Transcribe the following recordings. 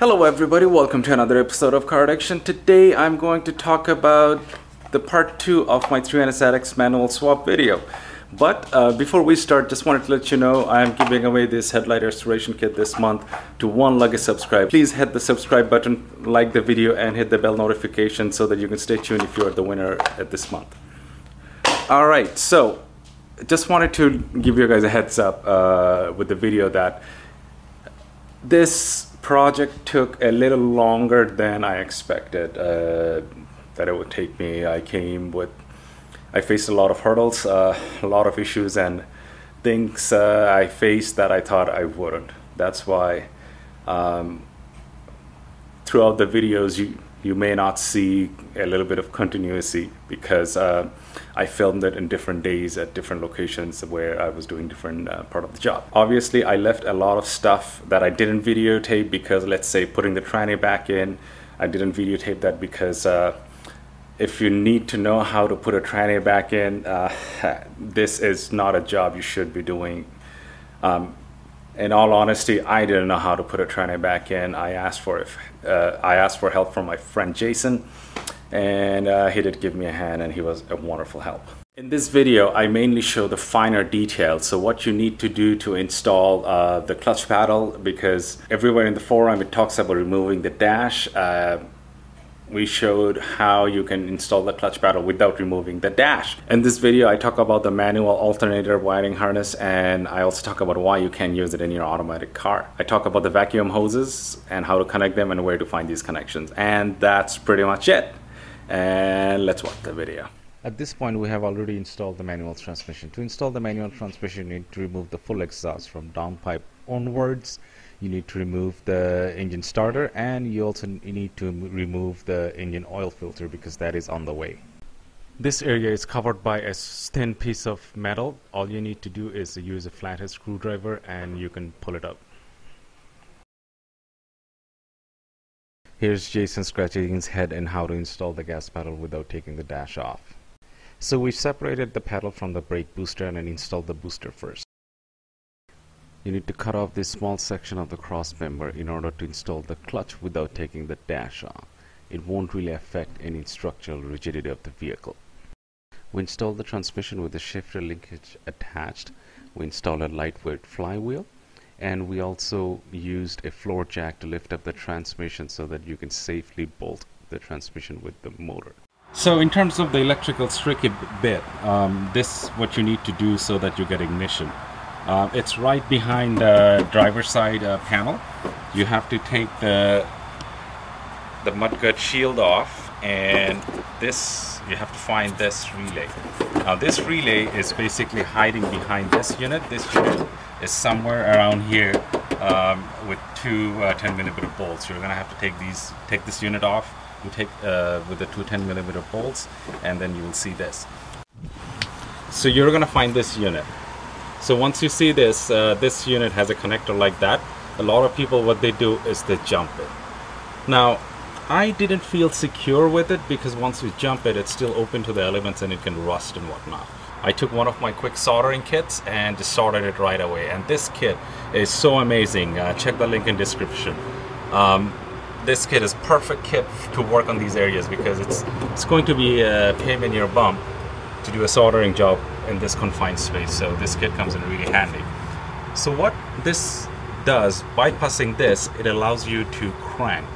Hello everybody, welcome to another episode of Car Addiction. Today I'm going to talk about the part 2 of my 300ZX manual swap video. But uh, before we start, just wanted to let you know I'm giving away this headlight restoration kit this month to one lucky subscriber. Please hit the subscribe button, like the video and hit the bell notification so that you can stay tuned if you are the winner at this month. Alright, so just wanted to give you guys a heads up uh, with the video that this project took a little longer than I expected uh, that it would take me. I came with, I faced a lot of hurdles, uh, a lot of issues, and things uh, I faced that I thought I wouldn't. That's why um, throughout the videos, you you may not see a little bit of continuity because uh, I filmed it in different days at different locations where I was doing different uh, part of the job. Obviously, I left a lot of stuff that I didn't videotape because, let's say, putting the tranny back in, I didn't videotape that because uh, if you need to know how to put a tranny back in, uh, this is not a job you should be doing. Um, in all honesty, I didn't know how to put a tranny back in. I asked for uh, I asked for help from my friend Jason, and uh, he did give me a hand, and he was a wonderful help. In this video, I mainly show the finer details. So what you need to do to install uh, the clutch paddle, because everywhere in the forum it talks about removing the dash. We showed how you can install the clutch paddle without removing the dash. In this video, I talk about the manual alternator wiring harness and I also talk about why you can use it in your automatic car. I talk about the vacuum hoses and how to connect them and where to find these connections. And that's pretty much it. And let's watch the video. At this point, we have already installed the manual transmission. To install the manual transmission, you need to remove the full exhaust from downpipe onwards you need to remove the engine starter and you also need to remove the engine oil filter because that is on the way. This area is covered by a thin piece of metal. All you need to do is use a flathead screwdriver and you can pull it up. Here's Jason scratching his head and how to install the gas pedal without taking the dash off. So we separated the pedal from the brake booster and installed the booster first. You need to cut off this small section of the cross member in order to install the clutch without taking the dash off. It won't really affect any structural rigidity of the vehicle. We installed the transmission with the shifter linkage attached. We installed a lightweight flywheel and we also used a floor jack to lift up the transmission so that you can safely bolt the transmission with the motor. So in terms of the electrical tricky bit, um, this what you need to do so that you get ignition. Uh, it's right behind the driver's side uh, panel. You have to take the the mudguard shield off and this you have to find this relay. Now this relay is basically hiding behind this unit. This unit is somewhere around here um, with two uh, 10 millimeter bolts. You're gonna have to take these take this unit off. You take uh, with the two 10 millimeter bolts and then you will see this. So you're gonna find this unit. So once you see this, uh, this unit has a connector like that. A lot of people, what they do is they jump it. Now, I didn't feel secure with it because once you jump it, it's still open to the elements and it can rust and whatnot. I took one of my quick soldering kits and just soldered it right away. And this kit is so amazing. Uh, check the link in description. Um, this kit is perfect kit to work on these areas because it's it's going to be a pain in your bum to do a soldering job in this confined space. So this kit comes in really handy. So what this does, bypassing this, it allows you to crank.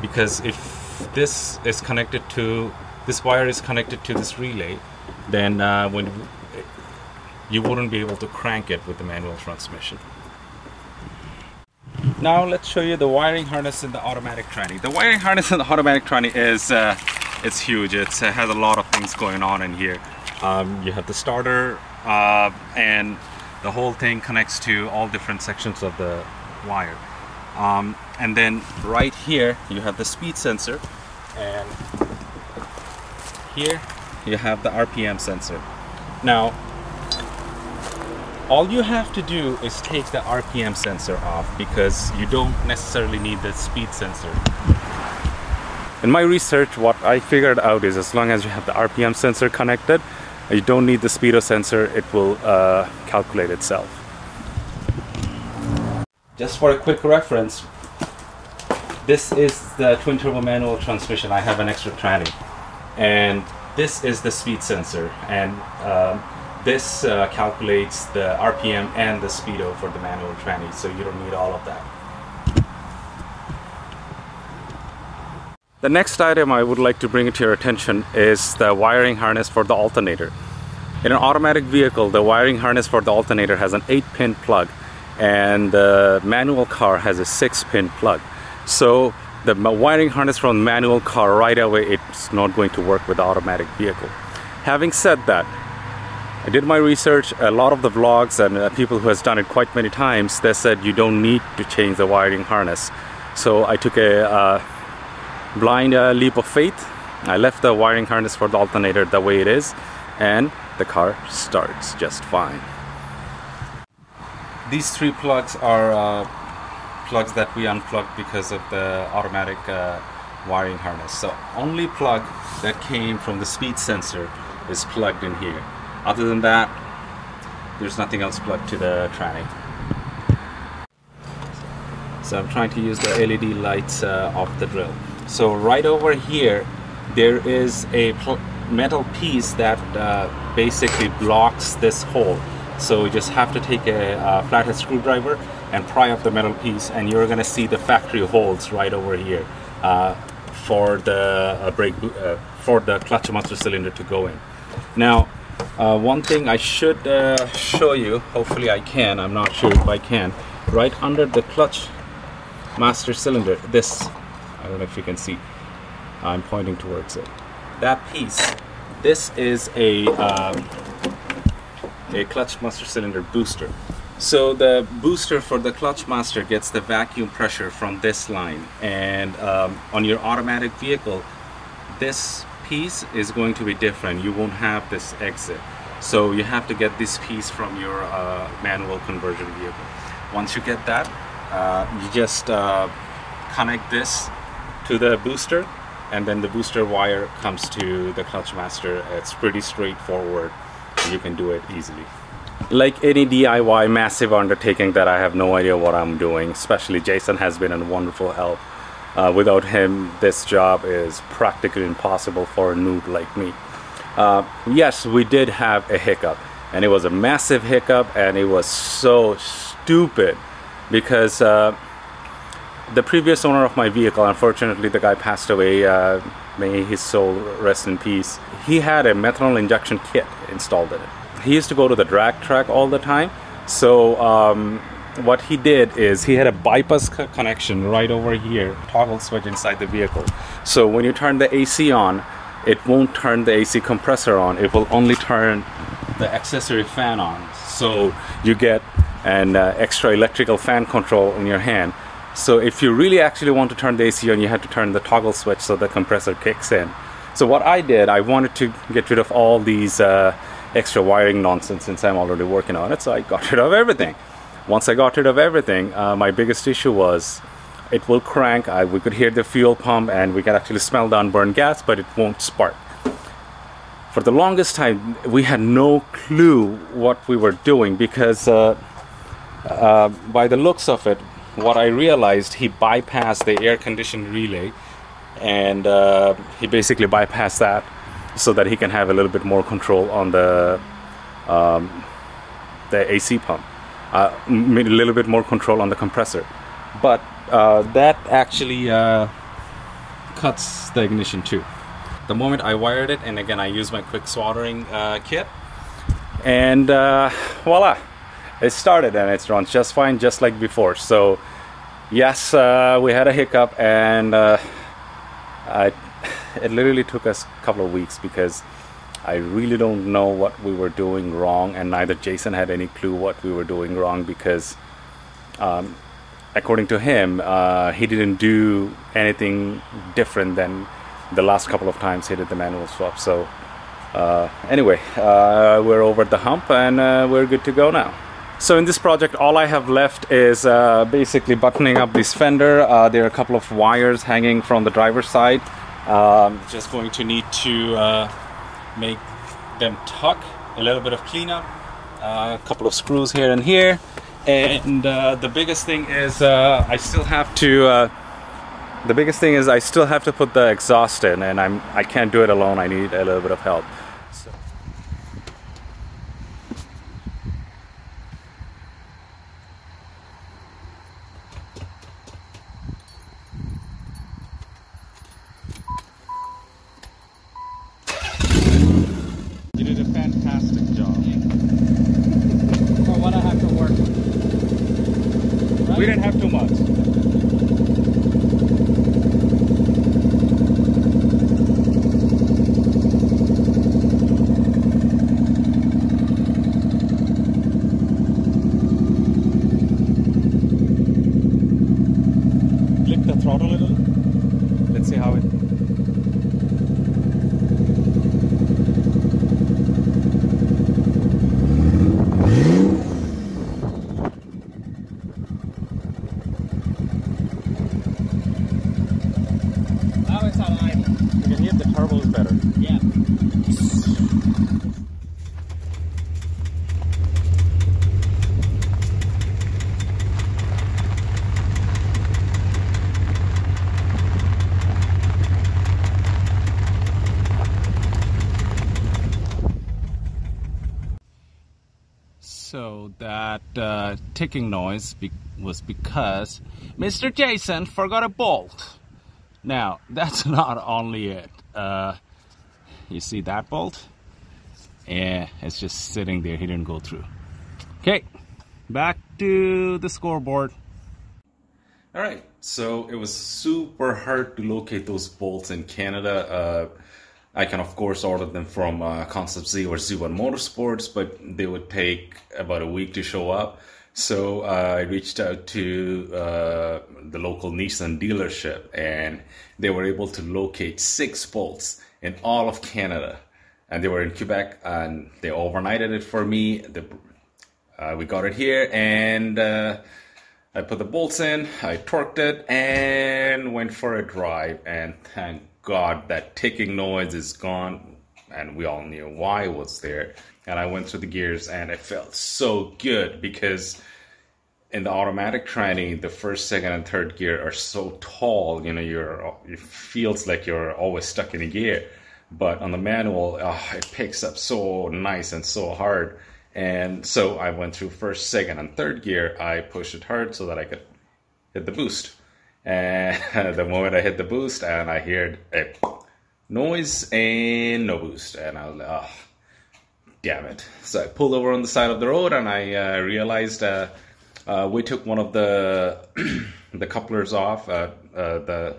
Because if this is connected to, this wire is connected to this relay, then uh, when you wouldn't be able to crank it with the manual transmission. Now let's show you the wiring harness in the automatic tranny. The wiring harness in the automatic tranny is uh, it's huge. It's, it has a lot of things going on in here. Um, you have the starter uh, and the whole thing connects to all different sections of the wire. Um, and then right here you have the speed sensor and here you have the RPM sensor. Now all you have to do is take the RPM sensor off because you don't necessarily need the speed sensor. In my research, what I figured out is as long as you have the RPM sensor connected, you don't need the speedo sensor, it will uh, calculate itself. Just for a quick reference, this is the twin turbo manual transmission. I have an extra tranny, and this is the speed sensor, and um, this uh, calculates the RPM and the speedo for the manual tranny, so you don't need all of that. The next item I would like to bring to your attention is the wiring harness for the alternator. In an automatic vehicle, the wiring harness for the alternator has an 8 pin plug and the manual car has a 6 pin plug. So the wiring harness from the manual car right away it's not going to work with the automatic vehicle. Having said that, I did my research, a lot of the vlogs and uh, people who has done it quite many times, they said you don't need to change the wiring harness. So I took a uh, blind uh, leap of faith. I left the wiring harness for the alternator the way it is and the car starts just fine. These three plugs are uh, plugs that we unplugged because of the automatic uh, wiring harness. So only plug that came from the speed sensor is plugged in here. Other than that, there's nothing else plugged to the tranny. So I'm trying to use the LED lights uh, off the drill. So right over here, there is a metal piece that uh, basically blocks this hole. So you just have to take a, a flathead screwdriver and pry off the metal piece and you're gonna see the factory holes right over here uh, for the uh, brake uh, for the clutch master cylinder to go in. Now, uh, one thing I should uh, show you, hopefully I can, I'm not sure if I can, right under the clutch master cylinder, this, I don't know if you can see, I'm pointing towards it. That piece this is a um, a clutch master cylinder booster. So the booster for the clutch master gets the vacuum pressure from this line. And um, on your automatic vehicle this piece is going to be different. You won't have this exit. So you have to get this piece from your uh, manual conversion vehicle. Once you get that uh, you just uh, connect this to the booster and then the booster wire comes to the clutch master. It's pretty straightforward you can do it easily. Like any DIY massive undertaking that I have no idea what I'm doing especially Jason has been a wonderful help. Uh, without him this job is practically impossible for a noob like me. Uh, yes we did have a hiccup and it was a massive hiccup and it was so stupid because uh, the previous owner of my vehicle, unfortunately, the guy passed away. Uh, may his soul rest in peace. He had a methanol injection kit installed in it. He used to go to the drag track all the time. So um, what he did is he had a bypass connection right over here, toggle switch inside the vehicle. So when you turn the AC on, it won't turn the AC compressor on. It will only turn the accessory fan on. So you get an uh, extra electrical fan control in your hand so if you really actually want to turn the AC on, you have to turn the toggle switch so the compressor kicks in. So what I did, I wanted to get rid of all these uh, extra wiring nonsense since I'm already working on it. So I got rid of everything. Once I got rid of everything, uh, my biggest issue was it will crank. I, we could hear the fuel pump and we could actually smell the unburned gas, but it won't spark. For the longest time, we had no clue what we were doing because uh, uh by the looks of it, what I realized, he bypassed the air conditioned relay and uh, he basically bypassed that so that he can have a little bit more control on the um, the AC pump, uh, a little bit more control on the compressor. But uh, that actually uh, cuts the ignition too. The moment I wired it, and again I use my quick soldering uh, kit, and uh, voila, it started and it runs just fine just like before. So yes uh, we had a hiccup and uh, I, it literally took us a couple of weeks because I really don't know what we were doing wrong and neither Jason had any clue what we were doing wrong because um, according to him uh, he didn't do anything different than the last couple of times he did the manual swap. So uh, anyway uh, we're over the hump and uh, we're good to go now so in this project, all I have left is uh, basically buttoning up this fender. Uh, there are a couple of wires hanging from the driver's side. Um, just going to need to uh, make them tuck, a little bit of cleanup, uh, a couple of screws here and here. And uh, the biggest thing is uh, I still have to the biggest thing is I still have to put the exhaust in and I'm I can't do it alone I need a little bit of help so. You did a fantastic job. For what I have to work. We didn't have too much. Throttle a little. Let's see how it. Now it's on idle. You can hear the turbo is better. Yeah. So that uh, ticking noise be- was because Mr. Jason forgot a bolt. Now, that's not only it. Uh, you see that bolt? Yeah, it's just sitting there. He didn't go through. Okay, back to the scoreboard. All right, so it was super hard to locate those bolts in Canada. Uh, I can, of course, order them from uh, Concept Z or Z1 Motorsports, but they would take about a week to show up. So uh, I reached out to uh, the local Nissan dealership, and they were able to locate six bolts in all of Canada. And they were in Quebec, and they overnighted it for me. The, uh, we got it here, and uh, I put the bolts in, I torqued it, and went for a drive. And thank God that ticking noise is gone. And we all knew why it was there. And I went through the gears, and it felt so good because in the automatic tranny, the first, second, and third gear are so tall. You know, you're it feels like you're always stuck in a gear. But on the manual, oh, it picks up so nice and so hard. And so I went through first, second, and third gear. I pushed it hard so that I could hit the boost. And the moment I hit the boost, and I heard a noise and no boost, and I was like, oh, damn it. So I pulled over on the side of the road, and I uh, realized uh, uh, we took one of the the couplers off, uh, uh, the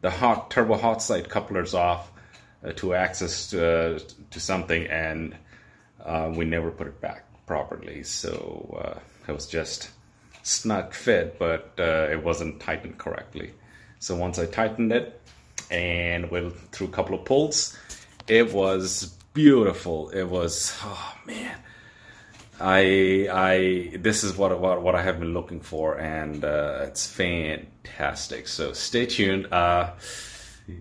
the hot turbo hot side couplers off uh, to access to, to something, and we never put it back properly. So it was just snug fit, but uh, it wasn't tightened correctly. So once I tightened it and went through a couple of pulls, it was beautiful. It was oh man. I I this is what what, what I have been looking for, and uh, it's fantastic. So stay tuned. Uh,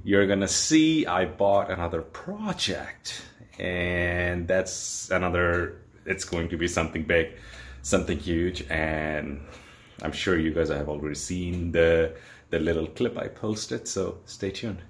you're gonna see I bought another project, and that's another. It's going to be something big, something huge, and I'm sure you guys have already seen the the little clip I posted. So stay tuned.